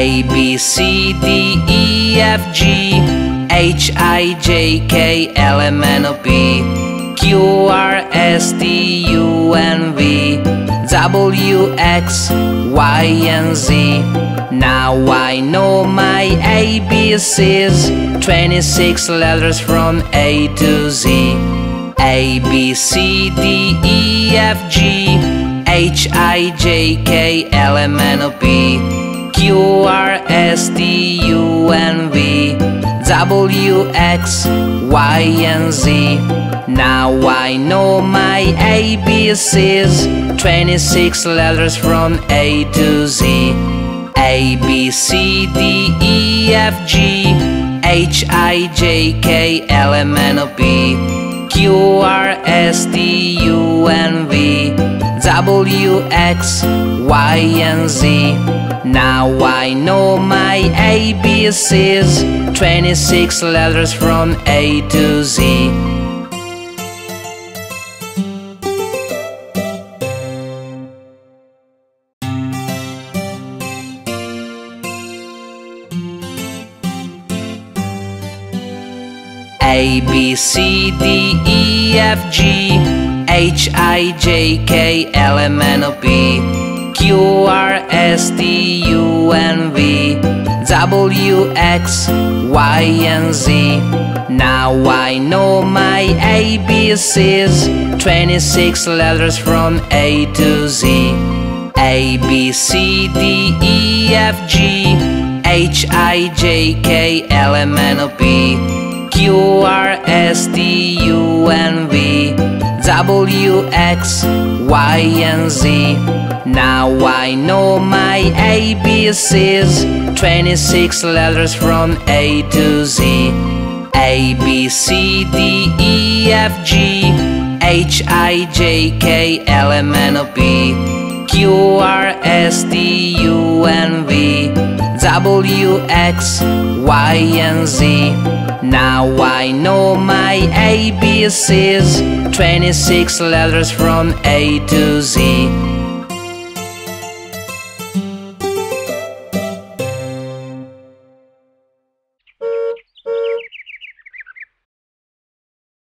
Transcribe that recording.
A B C D E F G H I J K L M N O P Q R S T U N V W X Y and Z. Now I know my ABCs 26 letters from A to Z. A B C D E F G H I J K L M N O P Q R S T U N V W X Y and Z. Now I know my ABCs 26 letters from A to Z A B C D E F G H I J K L M N O P Q R S T U N V W X Y and Z. Now I know my ABCs 26 letters from A to Z A B C D E F G H I J K L M N O P Q R S T U N V W X Y and Z. Now I know my ABCs 26 letters from A to Z. A B C D E F G H I J K L M N O P Q S T U N V W X Y and Z. Now I know my ABCs 26 letters from A to Z. A, B, C, D, E, F, G H, I, J, K, L, M, N, O, P Q, R, S, T, U, N, V W, X, Y, and Z. Now I know my ABCs 26 letters from A to Z